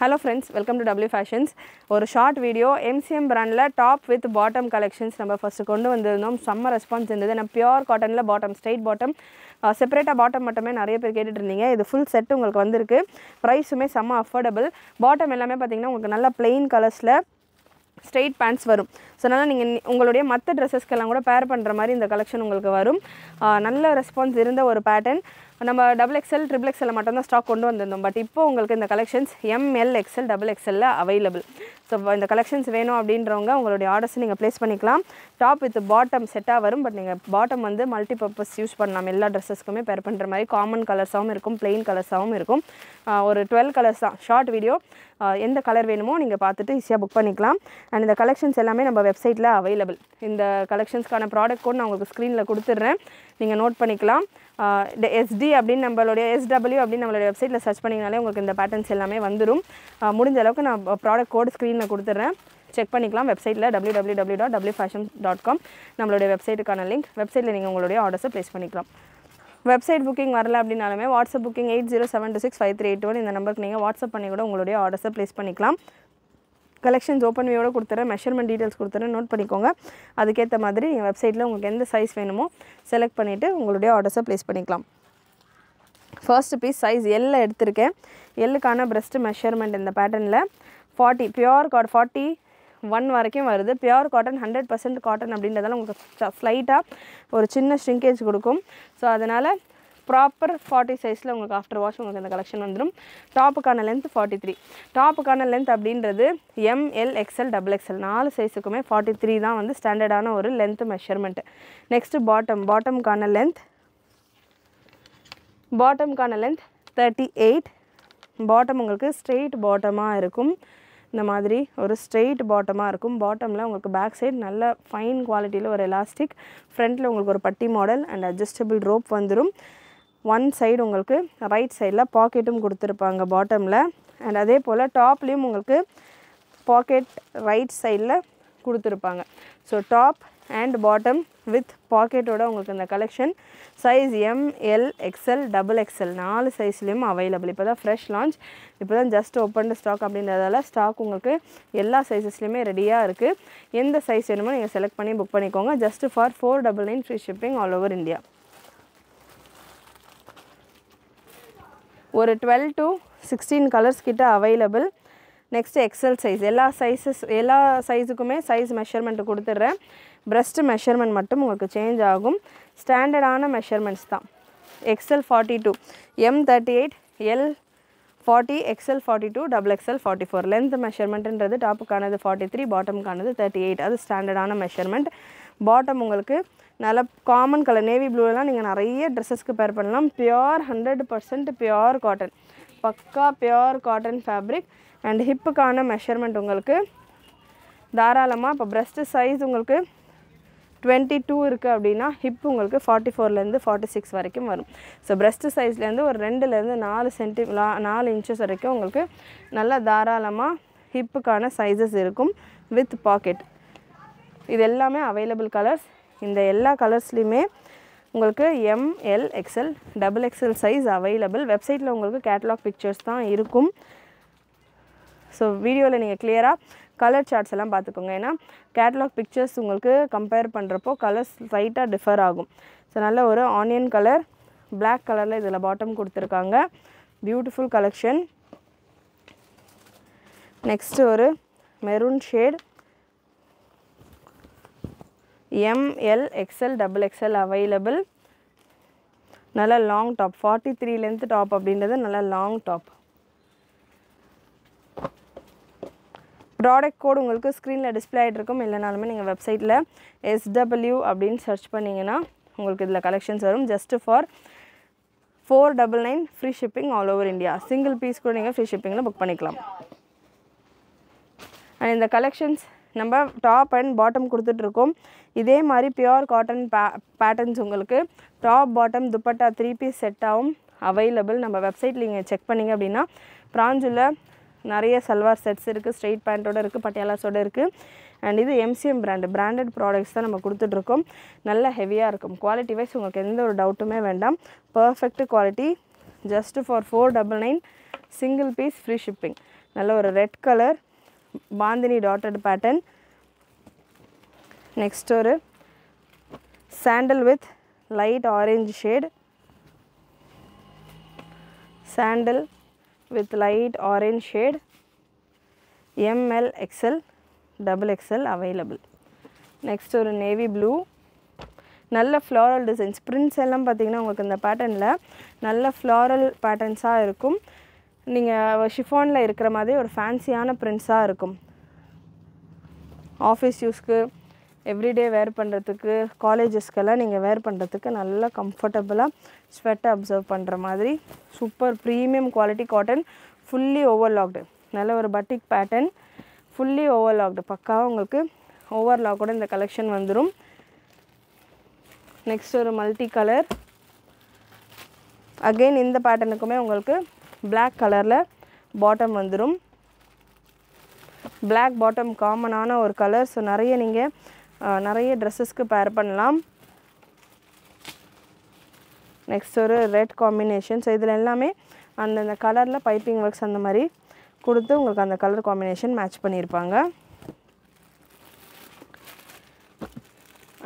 Hello friends welcome to W Fashions ஒரு short video MCM பிராண்டில் top with bottom collections நம்ம first கொண்டு வந்திருந்தோம். செம்ம ரெஸ்பான்ஸ் இருந்தது. நான் பியூர் காட்டனில் பாட்டம் ஸ்ட்ரைட் பாட்டம் செப்பரேட்டாக பாட்டம் மட்டுமே நிறைய பேர் கேட்டுட்டு இருந்தீங்க இது ஃபுல் செட் உங்களுக்கு வந்திருக்கு. ப்ரைஸுமே செம்ம அஃபோர்டபுள் பாட்டம் எல்லாமே பார்த்தீங்கன்னா உங்களுக்கு நல்லா ப்ளெயின் கலர்ஸில் ஸ்ட்ரெயிட் பேண்ட்ஸ் வரும். ஸோ அதனால் நீங்கள் உங்களுடைய மற்ற ட்ரெஸ்ஸஸ்க்கெல்லாம் கூட பேர் பண்ணுற மாதிரி இந்த கலெக்ஷன் உங்களுக்கு வரும். நல்ல ரெஸ்பான்ஸ் இருந்த ஒரு பேட்டர்ன் நம்ம டபுள் எக்ஸ்எல் ட்ரிபிள் எக்ஸ்எல் மட்டும்தான் ஸ்டாக் கொண்டு வந்திருந்தோம். பட் இப்போ உங்களுக்கு இந்த collections M L XL double எக்ஸ்எல்ல available so இந்த கலெக்ஷன்ஸ் வேணும் அப்படின்றவங்க உங்களுடைய ஆர்டர்ஸ் நீங்கள் ப்ளேஸ் பண்ணிக்கலாம். டாப் வித் பாட்டம் செட்டாக வரும். பட் நீங்கள் பாட்டம் வந்து மல்டி பர்பஸ் யூஸ் பண்ணலாம். எல்லா ட்ரெஸ்ஸஸ்க்குமே பேர் பண்ணுற மாதிரி காமன் கலர்ஸாகவும் இருக்கும் பிளெயின் கலர்ஸாகவும் இருக்கும். ஒரு டுவெல் கலர்ஸ் தான். ஷார்ட் வீடியோ எந்த கலர் வேணுமோ நீங்கள் பார்த்துட்டு ஈஸியாக புக் பண்ணிக்கலாம். அண்ட் இந்த கலெக்ஷன்ஸ் எல்லாமே நம்ம வெப்சைட்டில் அவைலபிள் இந்த கலெக்ஷன்ஸ்க்கான ப்ராடக்ட் கோட் நான் உங்களுக்கு ஸ்க்ரீனில் கொடுத்துட்றேன். நீங்கள் நோட் பண்ணிக்கலாம். எஸ்டி அப்படின்னு நம்மளுடைய எஸ்டபிள்யூ அப்படின்னு நம்மளுடைய வெப்சைட்டில் சர்ச் பண்ணிங்கனாலே உங்களுக்கு இந்த பேட்டர்ன்ஸ் எல்லாமே வந்துடும் முடிஞ்ச அளவுக்கு நான் ப்ராடக்ட் கோட் ஸ்க்ரீனில் கொடுத்துட்றேன். செக் பண்ணிக்கலாம். வெப்சைட்டில் W W W dot W fashion dot com நம்மளுடைய வெப்சைட்டுக்கான லிங்க் வெப்சைட்டில் நீங்கள் உங்களுடைய ஆர்டர்ஸை ப்ளேஸ் பண்ணிக்கலாம். வெப்சைட் புக்கிங் வரல அப்படின்னாலுமே WhatsApp booking eight zero seven two six five three eight one இந்த நம்பருக்கு நீங்கள் வாட்ஸ்அப் பண்ணி கூட உங்களுடைய ஆர்டர்ஸை ப்ளேஸ் பண்ணிக்கலாம். கலெக்ஷன்ஸ் ஓப்பன் வியோட கொடுத்துறேன். மெஷர்மெண்ட் டீட்டெயில்ஸ் கொடுத்துறேன். நோட் பண்ணிக்கோங்க. அதுக்கேற்ற மாதிரி நீங்கள் வெப்சைட்டில் உங்களுக்கு எந்த சைஸ் வேணுமோ செலக்ட் பண்ணிவிட்டு உங்களுடைய ஆர்டர்ஸை ப்ளேஸ் பண்ணிக்கலாம். ஃபர்ஸ்ட் பீஸ் சைஸ் எல்ல எடுத்திருக்கேன். எல்லுக்கான பிரஸ்ட் மெஷர்மெண்ட் இந்த பேட்டர்னில் forty pure God forty one வரைக்கும் வருது. Pure cotton hundred percent cotton அப்படின்றதால உங்களுக்கு ஸ்லைட்டாக ஒரு சின்ன ஷ்ரிங்கேஜ் கொடுக்கும். ஸோ அதனால் ப்ராப்பர் ஃபார்ட்டி சைஸில் உங்களுக்கு ஆஃப்டர் வாஷ் உங்களுக்கு இந்த கலெக்ஷன் வந்துடும். டாப்புக்கான லென்த் ஃபார்ட்டி த்ரீ. டாப்புக்கான லென்த் அப்படின்றது M L XL double XL நாலு சைஸுக்குமே ஃபார்ட்டி த்ரீ தான் வந்து ஸ்டாண்டர்டான ஒரு லென்த் மெஷர்மெண்ட் நெக்ஸ்ட்டு பாட்டம் பாட்டம்கான லென்த் பாட்டம்கான லென்த் தேர்ட்டி எயிட் பாட்டம் உங்களுக்கு ஸ்ட்ரெயிட் பாட்டமாக இருக்கும். இந்த மாதிரி ஒரு ஸ்ட்ரெயிட் பாட்டமாக இருக்கும். பாட்டமில் உங்களுக்கு பேக் சைடு நல்ல ஃபைன் குவாலிட்டியில் ஒரு எலாஸ்டிக் ஃப்ரண்ட்டில் உங்களுக்கு ஒரு பட்டி மாடல் அண்ட் அட்ஜஸ்டபிள் ரோப் வந்துடும் ஒன் சைடு உங்களுக்கு ரைட் சைடில் பாக்கெட்டும் கொடுத்துருப்பாங்க பாட்டமில் அண்ட் அதே போல் டாப்லேயும் உங்களுக்கு பாக்கெட் ரைட் சைடில் கொடுத்துருப்பாங்க. So top and bottom with பாக்கெட்டோட உங்களுக்கு இந்த collection size M L XL double XL நாலு சைஸ்லேயும் அவைலபிள் இப்போ தான் ஃப்ரெஷ் லான்ச் இப்போ தான் ஜஸ்ட் ஓப்பன் ஸ்டாக் அப்படின்றதால ஸ்டாக் உங்களுக்கு எல்லா சைஸஸ்லையுமே ரெடியாக இருக்குது எந்த சைஸ் வேணுமோ நீங்கள் செலக்ட் பண்ணி புக் பண்ணிக்கோங்க. Just for four double nine free shipping all over India ஒரு டுவெல் டு சிக்ஸ்டீன் கலர்ஸ் கிட்ட அவைலபிள் நெக்ஸ்ட் எக்ஸல் சைஸ் எல்லா சைஸஸ் எல்லா சைஸுக்குமே சைஸ் மெஷர்மெண்ட் கொடுத்துட்றேன் ப்ரெஸ்ட்டு மெஷர்மெண்ட் மட்டும் உங்களுக்கு சேஞ்ச் ஆகும். ஸ்டாண்டர்டான மெஷர்மெண்ட்ஸ் தான். XL forty two M thirty eight L forty XL forty two double XL forty four length மெஷர்மெண்ட்டுன்றது டாப்புக்கானது ஃபார்ட்டி த்ரீ பாட்டமுக்கானது தேர்ட்டி எயிட் அது ஸ்டாண்டர்டான மெஷர்மெண்ட் பாட்டம் உங்களுக்கு நல்ல காமன் கலர் நேவி ப்ளூலாம் நீங்கள் நிறைய ட்ரெஸ்ஸஸ்க்கு பேர் பண்ணலாம். Pure hundred percent pure cotton பக்கா பியோர் காட்டன் ஃபேப்ரிக் அண்ட் ஹிப்புக்கான மெஷர்மெண்ட் உங்களுக்கு தாராளமாக இப்போ ப்ரெஸ்ட்டு சைஸ் உங்களுக்கு டுவெண்ட்டி டூ இருக்குது அப்படின்னா ஹிப் உங்களுக்கு ஃபார்ட்டி ஃபோர்லேருந்து ஃபார்ட்டி சிக்ஸ் வரைக்கும் வரும். ஸோ ப்ரெஸ்ட் சைஸ்லேருந்து ஒரு ரெண்டுலேருந்து நாலு சென்டி நாலு இன்ச்சஸ் வரைக்கும் உங்களுக்கு நல்லா தாராளமாக ஹிப்புக்கான சைஸஸ் இருக்கும் வித் பாக்கெட் இது எல்லாமே அவைலபிள் கலர்ஸ் இந்த எல்லா கலர்ஸ்லையுமே உங்களுக்கு M L XL double XL size available வெப்சைட்டில் உங்களுக்கு கேட்லாக் பிக்சர்ஸ் தான் இருக்கும். ஸோ வீடியோவில் நீங்கள் கிளியராக கலர் சார்ட்ஸ் எல்லாம் பார்த்துக்கோங்க. ஏன்னா கேட்லாக் பிக்சர்ஸ் உங்களுக்கு கம்பேர் பண்ணுறப்போ கலர்ஸ் லைட்டாக டிஃபர் ஆகும். ஸோ நல்ல ஒரு ஆனியன் கலர் பிளாக் கலரில் இதில் பாட்டம் கொடுத்துருக்காங்க. பியூட்டிஃபுல் கலெக்ஷன் நெக்ஸ்ட்டு ஒரு maroon shade M L XL double XL available நல்ல long top forty three length top அப்படின்றது நல்ல லாங் டாப் ப்ராடக்ட் கோடு உங்களுக்கு ஸ்க்ரீனில் டிஸ்பிளே ஆகிட்டு இருக்கும். இல்லைனாலுமே நீங்கள் வெப்சைட்டில் எஸ்டபிள்யூ அப்படின்னு சர்ச் பண்ணிங்கன்னா உங்களுக்கு இதில் கலெக்ஷன்ஸ் வரும். Just for four double nine free shipping all over India single piece கூட நீங்கள் ஃப்ரீ ஷிப்பிங்கில் புக் பண்ணிக்கலாம். அண்ட் இந்த கலெக்ஷன்ஸ் நம்ம டாப் அண்ட் பாட்டம் கொடுத்துட்ருக்கோம். இதே மாதிரி பியோர் காட்டன் பே பேட்டர்ன்ஸ் உங்களுக்கு. Top bottom dupatta three piece செட்டாகவும் available நம்ம வெப்சைட்டில் நீங்கள் செக் பண்ணிங்க அப்படின்னா பிராஞ்சில் நிறைய சல்வார் செட்ஸ் இருக்குது ஸ்ட்ரெயிட் பேண்ட்டோட இருக்குது பட்டியாலாஸோட இருக்குது அண்ட் இது எம்சிஎம் பிராண்டு பிராண்டட் ப்ராடக்ட்ஸ் தான் நம்ம கொடுத்துட்ருக்கோம். நல்ல ஹெவியாக இருக்கும். குவாலிட்டி வைஸ் உங்களுக்கு எந்த ஒரு டவுட்டுமே வேண்டாம். Perfect quality just for four double nine single piece free shipping நல்ல ஒரு red colour bandhani dotted pattern next ஒரு sandal with light orange shade sandal with light orange shade M L XL double XL available next ஒரு navy blue நல்ல floral designs prints எல்லாம் பார்த்தீங்கன்னா உங்களுக்கு இந்த பேட்டர்னில் நல்ல ஃப்ளாரல் பேட்டர்ன்ஸாக இருக்கும். நீங்கள் ஷிஃபானில் இருக்கிற மாதிரி ஒரு ஃபேன்சியான ப்ரிண்ட்ஸாக இருக்கும். ஆஃபீஸ் யூஸ்க்கு எவ்ரிடே வேர் பண்ணுறதுக்கு காலேஜஸ்க்கெல்லாம் நீங்கள் வேர் பண்ணுறதுக்கு நல்லா கம்ஃபர்டபுளாக ஸ்வெட்டை அப்சர்வ் பண்ணுற மாதிரி super premium quality cotton fully overlocked நல்ல ஒரு பட்டிக் பேட்டர்ன் ஃபுல்லி ஓவர்லாக்டு பக்காவாக உங்களுக்கு ஓவர்லாக்கோட இந்த கலெக்ஷன் வந்துடும் நெக்ஸ்ட் ஒரு மல்டி கலர் அகெயின் இந்த பேட்டர்னுக்குமே உங்களுக்கு பிளாக் கலரில் பாட்டம் வந்துடும் பிளாக் பாட்டம் காமனான ஒரு கலர் ஸோ நிறைய நீங்கள் நிறைய ட்ரெஸ்ஸஸ்க்கு பேர் பண்ணலாம். நெக்ஸ்ட் ஒரு ரெட் காம்பினேஷன் ஸோ இதில் எல்லாமே அந்தந்த கலரில் பைப்பிங் ஒர்க்ஸ் அந்த மாதிரி கொடுத்து உங்களுக்கு அந்த கலர் காம்பினேஷன் மேட்ச் பண்ணியிருப்பாங்க.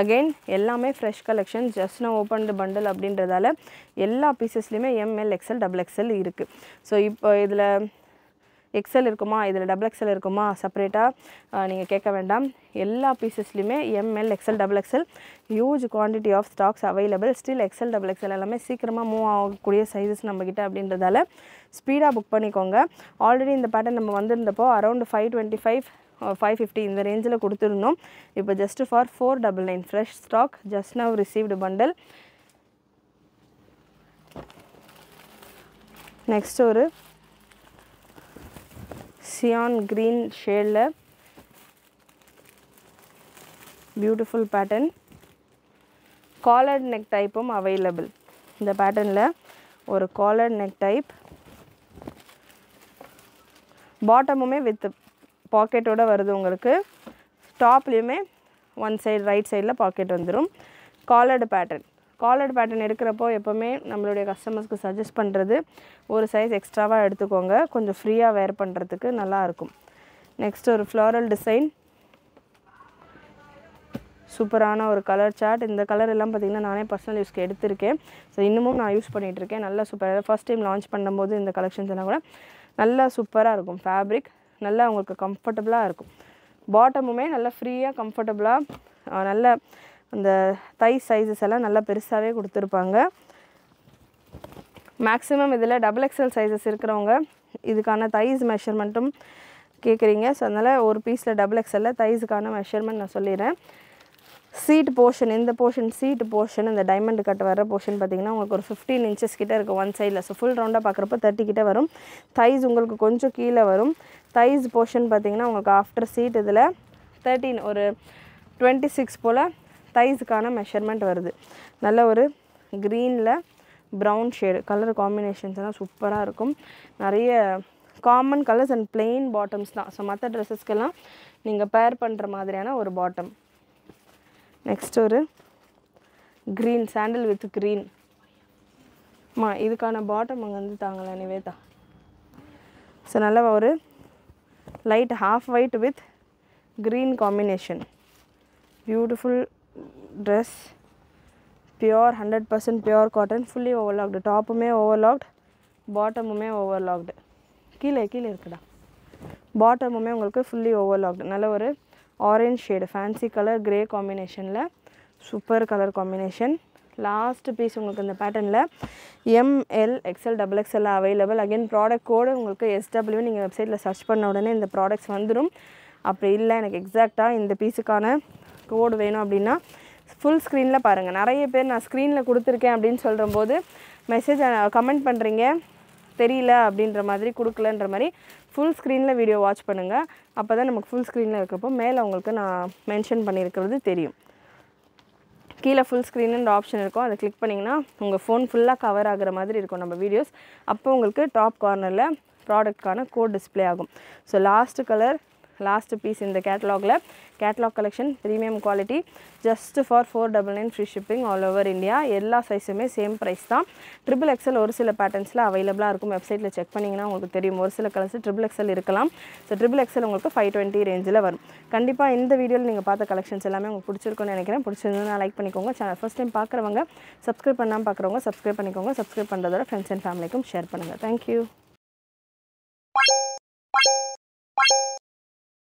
அகெயின் எல்லாமே ஃப்ரெஷ் கலெக்ஷன் ஜஸ்ட் நான் ஓப்பன்டு பண்டில் அப்படின்றதால எல்லா பீசஸ்லையுமே M L XL double XL இருக்குது ஸோ இப்போ இதில் எக்ஸ்எல் இருக்குமா? இதில் டபுள் எக்ஸ்எல் இருக்குமா? செப்பரேட்டாக நீங்கள் கேட்க வேண்டாம். எல்லா பீசஸ்லையுமே M L XL double XL huge quantity of stocks available still XL double XL எல்லாமே சீக்கிரமாக மூவ் ஆகக்கூடிய சைஸஸ் நம்மக்கிட்ட அப்படின்றதால ஸ்பீடாக புக் பண்ணிக்கோங்க. ஆல்ரெடி இந்த பேட்டர்ன் நம்ம வந்திருந்தப்போ around five twenty five five fifty இந்த ரேஞ்சில் கொடுத்துருந்தோம். இப்போ just for four double nine fresh stock just now received bundle next ஒரு சியான் க்ரீன் ஷேடில் பியூட்டிஃபுல் பேட்டர்ன் காலர்ட் நெக் டைப்பும் அவைலபிள் இந்த பேட்டர்னில் ஒரு காலர்ட் நெக் டைப் பாட்டமுமே வித் பாக்கெட்டோட வருது உங்களுக்கு. டாப்லேயுமே ஒன் சைடு ரைட் சைடில் பாக்கெட் வந்துடும் காலர்டு பேட்டர்ன் காலர்டு பேட்டர்ன் எடுக்கிறப்போ எப்போவுமே நம்மளுடைய கஸ்டமர்ஸ்க்கு சஜஸ்ட் பண்ணுறது ஒரு சைஸ் எக்ஸ்ட்ராவாக எடுத்துக்கோங்க. கொஞ்சம் ஃப்ரீயாக வேர் பண்ணுறதுக்கு நல்லாயிருக்கும் நெக்ஸ்ட் ஒரு ஃப்ளாரல் டிசைன் சூப்பரான ஒரு கலர் சார்ட் இந்த கலர் எல்லாம் பார்த்திங்கன்னா நானே பர்சனல் யூஸ்க்கு எடுத்திருக்கேன். ஸோ இன்னமும் நான் யூஸ் பண்ணிகிட்டு இருக்கேன். நல்லா சூப்பராக ஃபர்ஸ்ட் டைம் லான்ச் பண்ணும்போது இந்த கலெக்ஷன்ஸ் எல்லாம் கூட நல்லா சூப்பராக இருக்கும். ஃபேப்ரிக் நல்லா உங்களுக்கு கம்ஃபர்டபுளாக இருக்கும். பாட்டமுமே நல்லா ஃப்ரீயாக கம்ஃபர்டபுளாக நல்ல அந்த தை சைஸஸ் எல்லாம் நல்லா பெருசாகவே கொடுத்துருப்பாங்க. மேக்ஸிமம் இதில் டபுள் எக்ஸல் சைஸஸ் இருக்கிறவங்க இதுக்கான தைஸ் மெஷர்மெண்ட்டும் கேட்குறீங்க ஸோ அதனால் ஒரு பீஸில் டபுள் எக்ஸலில் தைஸுக்கான மெஷர்மெண்ட் நான் சொல்லிடுறேன். சீட் போர்ஷன் இந்த போர்ஷன் சீட் போர்ஷன் இந்த டைமண்ட் கட் வர போர்ஷன் பார்த்தீங்கன்னா உங்களுக்கு ஒரு ஃபிஃப்டீன் இன்ச்சஸ் கிட்டே இருக்கும் ஒன் சைடில் ஸோ ஃபுல் ரவுண்டாக பார்க்குறப்ப தேர்ட்டி கிட்டே வரும். தைஸ் உங்களுக்கு கொஞ்சம் கீழே வரும். தைஸ் போர்ஷன் பார்த்திங்கன்னா உங்களுக்கு ஆஃப்டர் சீட் இதில் தேர்ட்டீன் ஒரு டுவெண்ட்டி சிக்ஸ் போல் தைஸுக்கான மெஷர்மெண்ட் வருது. நல்ல ஒரு க்ரீனில் ப்ரௌன் ஷேடு கலர் காம்பினேஷன்ஸ் எல்லாம் சூப்பராக இருக்கும். நிறைய common colours and plain bottoms தான். ஸோ மற்ற ட்ரெஸ்ஸஸ்க்கெல்லாம் நீங்கள் பேர் பண்ணுற மாதிரியான ஒரு பாட்டம் நெக்ஸ்ட் ஒரு க்ரீன் சாண்டில் வித் க்ரீன் மா இதுக்கான பாட்டம் அங்கே வந்து தாங்களே நிவேதா ஸோ நல்ல ஒரு light half white with green combination beautiful dress pure hundred percent pure cotton fully overlocked டாப்புமே over overlocked பாட்டமுமே ஓவர்லாக்டு கீழே கீழே இருக்குடா. பாட்டமுமே உங்களுக்கு ஃபுல்லி ஓவர்லாக்டு நல்ல ஒரு orange shade fancy colour grey காம்பினேஷனில் super colour combination last piece உங்களுக்கு இந்த பேட்டர்னில் M L XL double XL available again product code உங்களுக்கு எஸ்டபிள்யூ நீங்கள் வெப்சைட்டில் சர்ச் பண்ண உடனே இந்த ப்ராடக்ட்ஸ் வந்துடும் அப்படி இல்லை எனக்கு எக்ஸாக்டாக இந்த பீஸுக்கான கோடு வேணும் அப்படின்னா ஃபுல் ஸ்க்ரீனில் பாருங்கள் நிறைய பேர் நான் ஸ்க்ரீனில் கொடுத்துருக்கேன் அப்படின்னு சொல்கிறம்போது மெசேஜ் கமெண்ட் பண்ணுறீங்க தெரியல அப்படின்ற மாதிரி கொடுக்கலன்ற மாதிரி ஃபுல் ஸ்க்ரீனில் வீடியோ வாட்ச் பண்ணுங்கள் அப்போ தான் நமக்கு ஃபுல் ஸ்க்ரீனில் இருக்கிறப்போ மேலே உங்களுக்கு நான் மென்ஷன் பண்ணியிருக்கிறது தெரியும். கீழே ஃபுல் ஸ்க்ரீனுன்ற ஆப்ஷன் இருக்கும். அதை கிளிக் பண்ணிங்கன்னா உங்கள் ஃபோன் ஃபுல்லாக கவர் ஆகிற மாதிரி இருக்கும் நம்ம வீடியோஸ் அப்போ உங்களுக்கு டாப் கார்னரில் ப்ராடக்ட்கான கோட் டிஸ்ப்ளே ஆகும். So last colour last piece இந்த கேட்டலாகில் catalogue collection premium quality just for four double nine free shipping all over India எல்லா சைஸுமே சேம் ப்ரைஸ் தான். ட்ரிபிள் எக்ஸல் ஒரு சில பேட்டர்ன்ஸில் அவைலபிளாக இருக்கும். வெப்சைட்டில் செக் பண்ணிங்கன்னா உங்களுக்கு தெரியும். ஒரு சில கலர்ஸ் ட்ரிபிள் எக்ஸல் இருக்கலாம். ஸோ ட்ரிபிள் எக்ஸல் உங்களுக்கு ஃபைவ் டுவெண்ட்டி ரேஞ்சில் வரும். கண்டிப்பாக இந்த வீடியோவில் நீங்கள் பார்த்த கலெக்ஷன்ஸ் எல்லாமே உங்களுக்கு பிடிச்சிருக்குன்னு நினைக்கிறேன். பிடிச்சிருந்ததுன்னா லைக் பண்ணிக்கோங்க. சேனல் ஃபஸ்ட் டைம் பார்க்குறவங்க சப்ஸ்கிரைப் பண்ணாமல் பார்க்குறவங்க சப்ஸ்கிரைப் பண்ணிக்கோங்க. சப்ஸ்கிரைப் பண்ணுறதோட ஃப்ரெண்ட்ஸ் அண்ட் ஃபேமிலிக்கும் ஷேர் பண்ணுங்கள் தேங்க்யூ